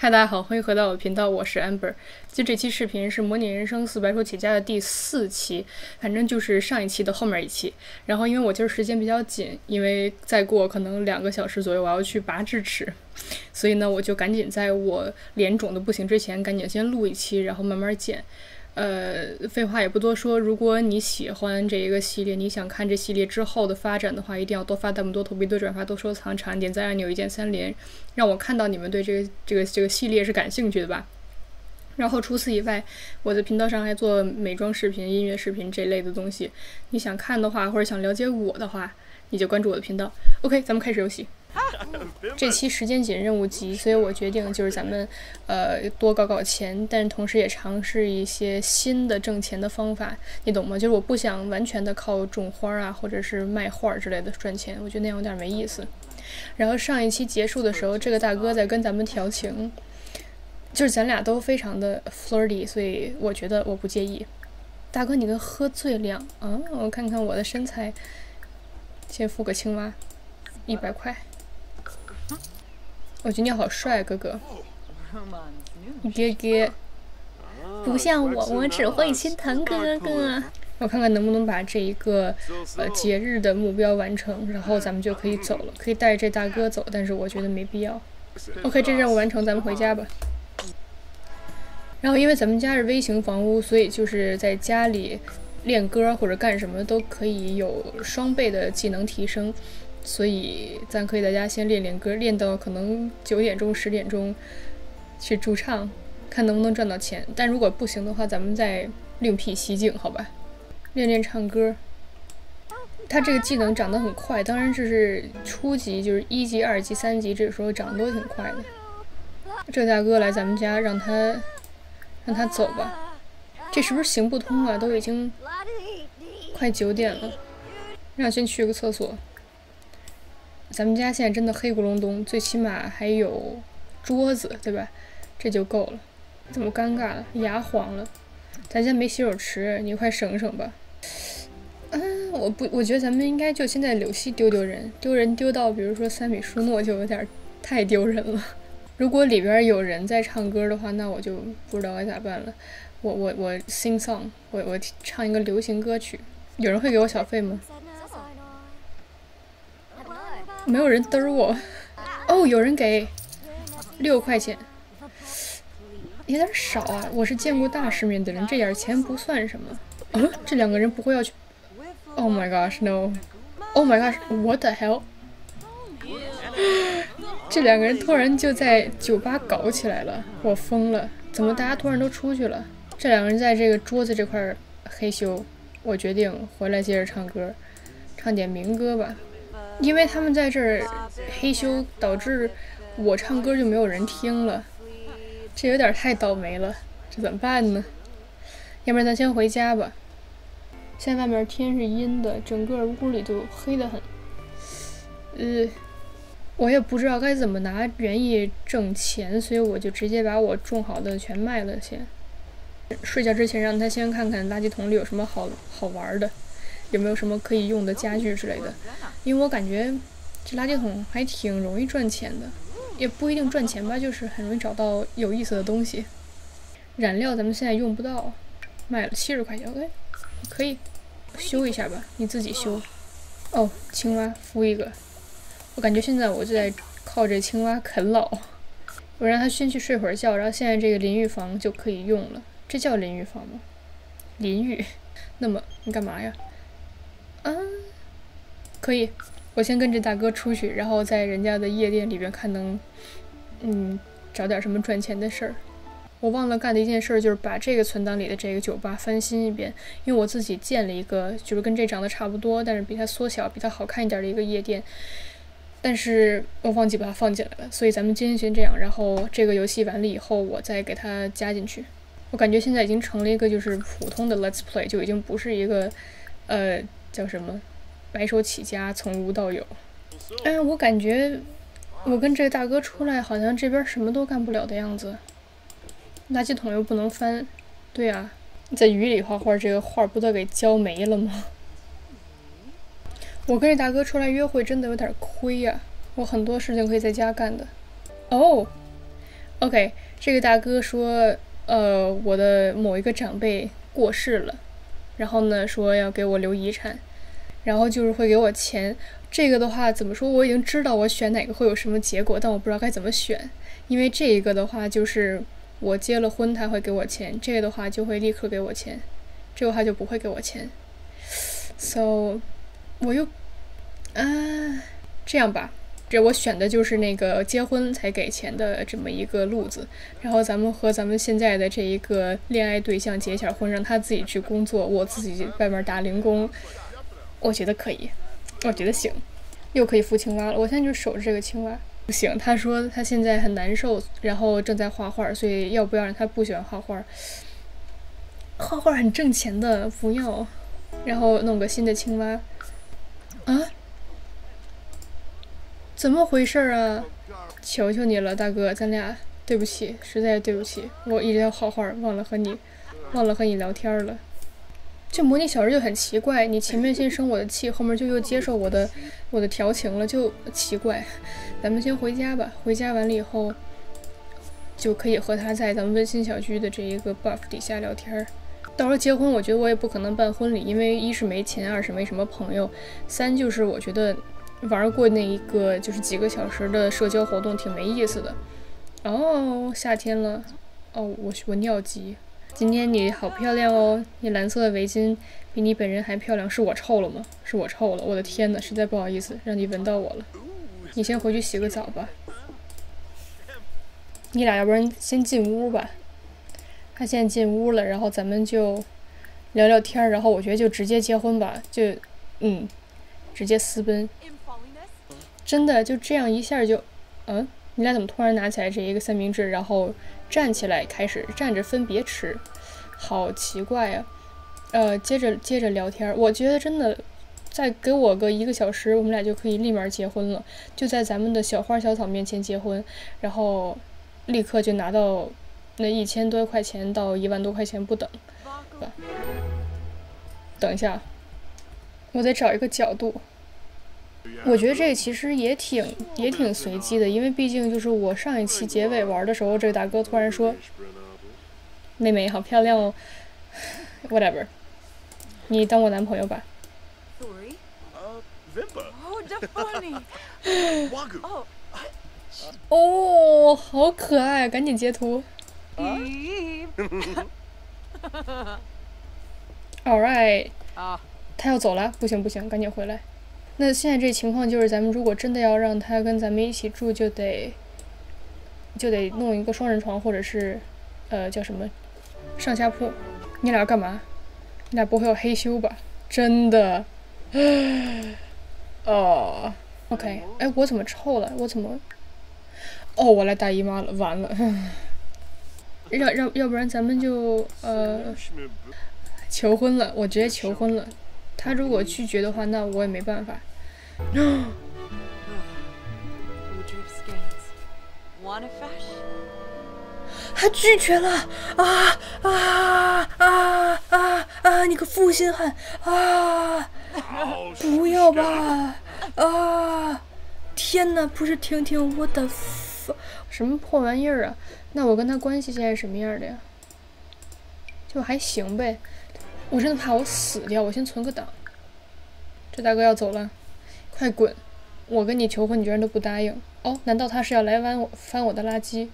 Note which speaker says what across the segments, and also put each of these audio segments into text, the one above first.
Speaker 1: 嗨，大家好，欢迎回到我的频道，我是 Amber。就这期视频是模拟人生四白手起家的第四期，反正就是上一期的后面一期。然后因为我今儿时间比较紧，因为再过可能两个小时左右我要去拔智齿，所以呢我就赶紧在我脸肿的不行之前，赶紧先录一期，然后慢慢剪。呃，废话也不多说，如果你喜欢这一个系列，你想看这系列之后的发展的话，一定要多发弹幕、多投币、多转发、多收藏、长按点赞、按钮、一键三连，让我看到你们对这个这个这个系列是感兴趣的吧。然后除此以外，我的频道上还做美妆视频、音乐视频这类的东西，你想看的话，或者想了解我的话，你就关注我的频道。OK，咱们开始游戏。这期时间紧，任务急，所以我决定就是咱们，呃，多搞搞钱，但同时也尝试一些新的挣钱的方法，你懂吗？就是我不想完全的靠种花啊，或者是卖画之类的赚钱，我觉得那样有点没意思。然后上一期结束的时候，这个大哥在跟咱们调情，就是咱俩都非常的 flirty，所以我觉得我不介意。大哥，你跟喝醉了啊？我看看我的身材，先付个青蛙，一百块。我觉得你好帅，哥哥。哥哥，不像我，我只会心疼哥哥。我看看能不能把这一个呃节日的目标完成，然后咱们就可以走了，可以带着这大哥走，但是我觉得没必要。OK，这任务完成，咱们回家吧。然后因为咱们家是微型房屋，所以就是在家里练歌或者干什么都可以有双倍的技能提升。所以，咱可以在家先练练歌，练到可能九点钟、十点钟去驻唱，看能不能赚到钱。但如果不行的话，咱们再另辟蹊径，好吧？练练唱歌。他这个技能长得很快，当然这是初级，就是一级、二级、三级，这时候长得都挺快的。这大哥来咱们家，让他让他走吧。这是不是行不通啊？都已经快九点了，让先去个厕所。咱们家现在真的黑咕隆咚，最起码还有桌子，对吧？这就够了。怎么尴尬了？牙黄了。咱家没洗手池，你快省省吧。嗯，我不，我觉得咱们应该就现在柳溪丢丢人，丢人丢到比如说三米舒诺就有点太丢人了。如果里边有人在唱歌的话，那我就不知道该咋办了。我我我 sing song，我我唱一个流行歌曲，有人会给我小费吗？没有人嘚我，哦，有人给六块钱，有点少啊。我是见过大世面的人，这点钱不算什么。嗯，这两个人不会要去？Oh my gosh no！Oh my gosh！What the hell？这两个人突然就在酒吧搞起来了，我疯了！怎么大家突然都出去了？这两个人在这个桌子这块嘿咻，我决定回来接着唱歌，唱点民歌吧。因为他们在这儿嘿咻，导致我唱歌就没有人听了，这有点太倒霉了，这怎么办呢？要不然咱先回家吧。现在外面天是阴的，整个屋里都黑得很。呃，我也不知道该怎么拿园艺挣钱，所以我就直接把我种好的全卖了先。睡觉之前让他先看看垃圾桶里有什么好好玩的。有没有什么可以用的家具之类的？因为我感觉这垃圾桶还挺容易赚钱的，也不一定赚钱吧，就是很容易找到有意思的东西。染料咱们现在用不到，卖了七十块钱，OK，可以修一下吧，你自己修。哦，青蛙孵一个，我感觉现在我就在靠这青蛙啃老。我让它先去睡会儿觉，然后现在这个淋浴房就可以用了。这叫淋浴房吗？淋浴。那么你干嘛呀？可以，我先跟着大哥出去，然后在人家的夜店里边看能，嗯，找点什么赚钱的事儿。我忘了干的一件事就是把这个存档里的这个酒吧翻新一遍，因为我自己建了一个，就是跟这长得差不多，但是比它缩小、比它好看一点的一个夜店，但是我忘记把它放进来了，所以咱们今天先这样，然后这个游戏完了以后，我再给它加进去。我感觉现在已经成了一个就是普通的 Let's Play，就已经不是一个，呃。叫什么？白手起家，从无到有。哎，我感觉我跟这个大哥出来，好像这边什么都干不了的样子。垃圾桶又不能翻，对呀，在雨里画画，这个画不都给浇没了吗？我跟这大哥出来约会，真的有点亏呀。我很多事情可以在家干的。哦，OK，这个大哥说，呃，我的某一个长辈过世了，然后呢，说要给我留遗产，然后就是会给我钱。这个的话怎么说？我已经知道我选哪个会有什么结果，但我不知道该怎么选。因为这一个的话，就是我结了婚他会给我钱，这个的话就会立刻给我钱，这个话就不会给我钱。So，我又，啊，这样吧。这我选的就是那个结婚才给钱的这么一个路子，然后咱们和咱们现在的这一个恋爱对象结一下婚，让他自己去工作，我自己外面打零工，我觉得可以，我觉得行，又可以孵青蛙了。我现在就守着这个青蛙，不行。他说他现在很难受，然后正在画画，所以要不要让他不喜欢画画？画画很挣钱的，不要。然后弄个新的青蛙，啊？怎么回事啊？求求你了，大哥，咱俩对不起，实在对不起，我一直要画画，忘了和你，忘了和你聊天了。这模拟小人就很奇怪，你前面先生我的气，后面就又接受我的我的调情了，就奇怪。咱们先回家吧，回家完了以后，就可以和他在咱们温馨小区的这一个 buff 底下聊天。到时候结婚，我觉得我也不可能办婚礼，因为一是没钱，二是没什么朋友，三就是我觉得。玩过那一个就是几个小时的社交活动，挺没意思的。哦，夏天了。哦，我我尿急。今天你好漂亮哦，你蓝色的围巾比你本人还漂亮。是我臭了吗？是我臭了。我的天呐，实在不好意思让你闻到我了。你先回去洗个澡吧。你俩要不然先进屋吧。他现在进屋了，然后咱们就聊聊天，然后我觉得就直接结婚吧，就嗯，直接私奔。真的就这样一下就，嗯，你俩怎么突然拿起来这一个三明治，然后站起来开始站着分别吃，好奇怪呀。呃，接着接着聊天，我觉得真的，再给我个一个小时，我们俩就可以立马结婚了，就在咱们的小花小草面前结婚，然后立刻就拿到那一千多块钱到一万多块钱不等，吧？等一下，我得找一个角度。我觉得这其实也挺也挺随机的，因为毕竟就是我上一期结尾玩的时候，这个大哥突然说：“妹妹好漂亮哦。”Whatever，你当我男朋友吧。哦，好可爱，赶紧截图。All right，他要走了，不行不行，赶紧回来。那现在这情况就是，咱们如果真的要让他跟咱们一起住，就得就得弄一个双人床，或者是呃叫什么上下铺。你俩要干嘛？你俩不会要黑修吧？真的？哦，OK。哎，我怎么臭了？我怎么？哦，我来大姨妈了，完了。要要要不然咱们就呃求婚了，我直接求婚了。他如果拒绝的话，那我也没办法。他拒绝了啊啊啊啊啊！你个负心汉啊！不要吧啊！天哪，不是婷婷，我的什么破玩意儿啊？那我跟他关系现在什么样的呀？就还行呗。我真的怕我死掉，我先存个档。这大哥要走了。快滚！我跟你求婚，你居然都不答应。哦，难道他是要来翻我翻我的垃圾？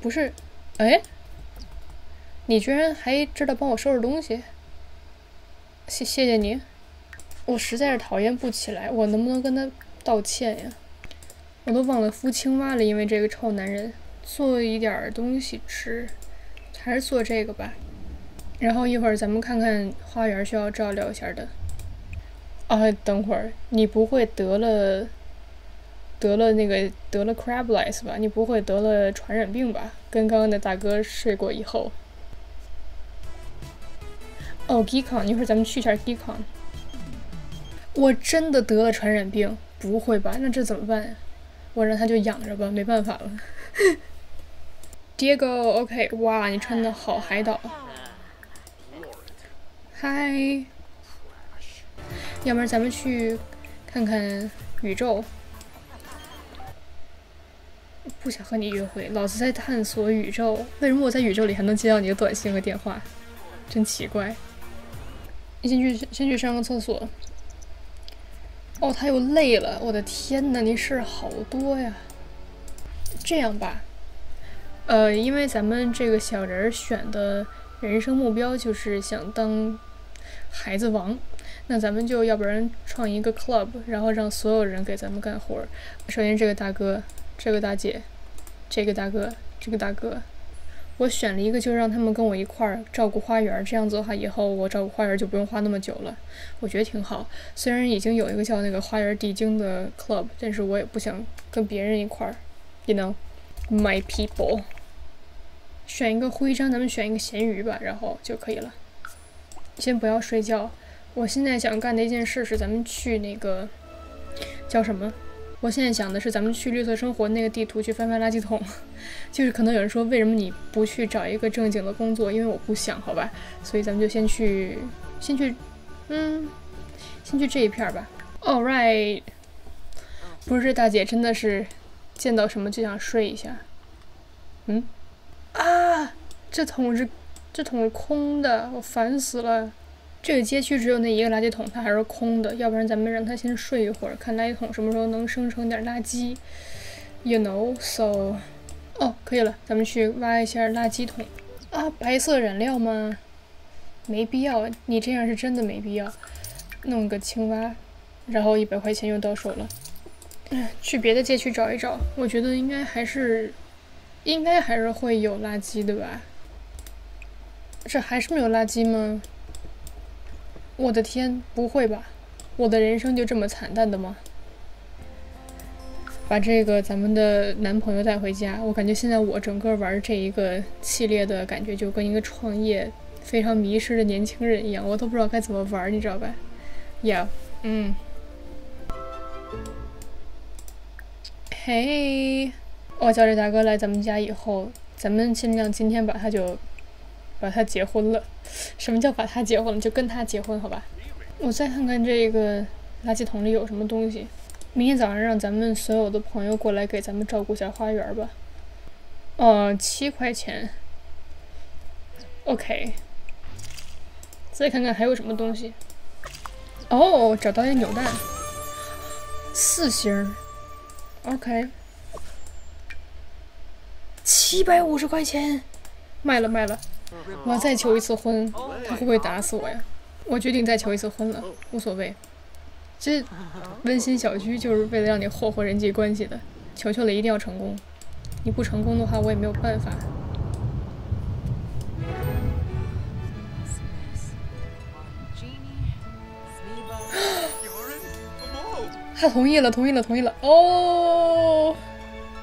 Speaker 1: 不是，哎，你居然还知道帮我收拾东西？谢谢谢你，我实在是讨厌不起来。我能不能跟他道歉呀？我都忘了孵青蛙了，因为这个臭男人。做一点东西吃，还是做这个吧。然后一会儿咱们看看花园需要照料一下的。啊，等会儿，你不会得了得了那个得了 crab lice 吧？你不会得了传染病吧？跟刚刚的大哥睡过以后。哦，Gcon，一会儿咱们去一下 Gcon。我真的得了传染病？不会吧？那这怎么办呀？我让他就养着吧，没办法了。Diego，OK，哇，你穿的好海岛。嗨。要不然咱们去看看宇宙。不想和你约会，老子在探索宇宙。为什么我在宇宙里还能接到你的短信和电话？真奇怪。你先去，先去上个厕所。哦，他又累了。我的天呐，你事儿好多呀。这样吧，呃，因为咱们这个小人选的人生目标就是想当孩子王。那咱们就要不然创一个 club，然后让所有人给咱们干活。首先这个大哥，这个大姐，这个大哥，这个大哥，我选了一个，就让他们跟我一块儿照顾花园。这样子的话，以后我照顾花园就不用花那么久了。我觉得挺好。虽然已经有一个叫那个花园地精的 club，但是我也不想跟别人一块儿。You know, my people。选一个徽章，咱们选一个咸鱼吧，然后就可以了。先不要睡觉。我现在想干的一件事是，咱们去那个叫什么？我现在想的是，咱们去绿色生活那个地图去翻翻垃圾桶。就是可能有人说，为什么你不去找一个正经的工作？因为我不想，好吧。所以咱们就先去，先去，嗯，先去这一片吧。All right。不是大姐真的是见到什么就想睡一下。嗯？啊！这桶是这桶是空的，我烦死了。这个街区只有那一个垃圾桶，它还是空的。要不然咱们让它先睡一会儿，看垃圾桶什么时候能生成点垃圾。You know, so，哦，可以了，咱们去挖一下垃圾桶。啊，白色染料吗？没必要，你这样是真的没必要。弄个青蛙，然后一百块钱又到手了。去别的街区找一找，我觉得应该还是，应该还是会有垃圾的吧。这还是没有垃圾吗？我的天，不会吧？我的人生就这么惨淡的吗？把这个咱们的男朋友带回家，我感觉现在我整个玩这一个系列的感觉就跟一个创业非常迷失的年轻人一样，我都不知道该怎么玩，你知道吧？Yeah，嗯。嘿，我叫这大哥来咱们家以后，咱们尽量今天把他就。把他结婚了，什么叫把他结婚了？就跟他结婚，好吧？我再看看这个垃圾桶里有什么东西。明天早上让咱们所有的朋友过来给咱们照顾一下花园吧。哦，七块钱。OK。再看看还有什么东西。哦，找到一个扭蛋，四星。OK。七百五十块钱，卖了卖了。我要再求一次婚，他会不会打死我呀？我决定再求一次婚了，无所谓。这温馨小居就是为了让你霍霍人际关系的，求求了，一定要成功。你不成功的话，我也没有办法。他同意了，同意了，同意了。哦，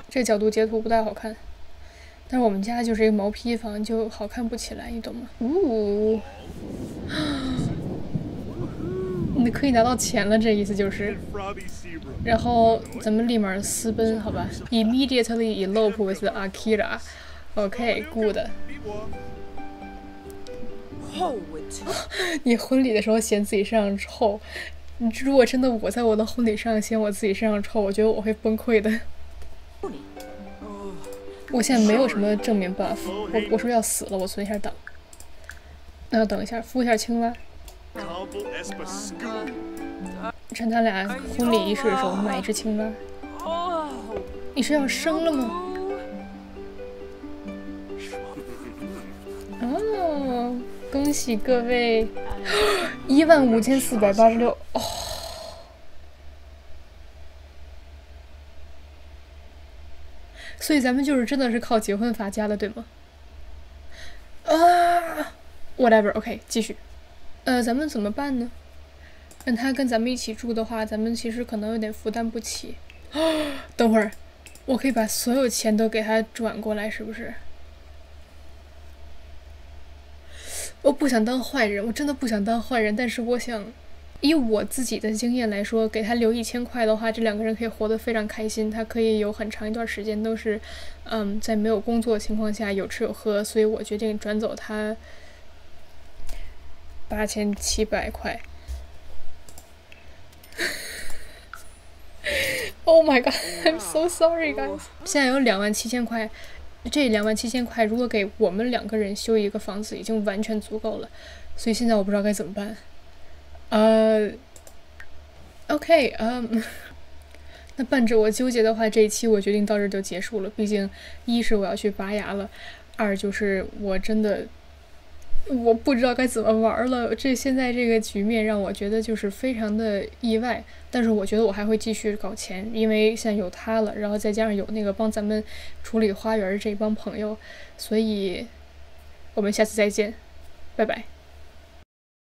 Speaker 1: 这角度截图不太好看。但是我们家就是一个毛坯房，就好看不起来，你懂吗？呜，你可以拿到钱了，这意思就是。然后咱们立马私奔，好吧？Immediately elope with Akira. OK, good. 你婚礼的时候嫌自己身上臭，如果真的我在我的婚礼上嫌我自己身上臭，我觉得我会崩溃的。我现在没有什么正面 buff，我我说要死了，我存一下档。那要等一下，孵一下青蛙。趁他俩婚礼仪式的时候买一只青蛙。你是要生了吗？哦，恭喜各位，一万五千四百八十六哦。所以咱们就是真的是靠结婚发家的，对吗？啊，whatever，OK，继续。呃，咱们怎么办呢？让他跟咱们一起住的话，咱们其实可能有点负担不起。等会儿，我可以把所有钱都给他转过来，是不是？我不想当坏人，我真的不想当坏人，但是我想。以我自己的经验来说，给他留一千块的话，这两个人可以活得非常开心。他可以有很长一段时间都是，嗯，在没有工作的情况下有吃有喝。所以我决定转走他八千七百块。Oh my god, I'm so sorry, guys. 现在有两万七千块，这两万七千块如果给我们两个人修一个房子，已经完全足够了。所以现在我不知道该怎么办。呃，OK，嗯，那伴着我纠结的话，这一期我决定到这就结束了。毕竟，一是我要去拔牙了，二就是我真的。我不知道该怎么玩了，这现在这个局面让我觉得就是非常的意外。但是我觉得我还会继续搞钱，因为现在有他了，然后再加上有那个帮咱们处理花园这帮朋友，所以我们下次再见，拜拜。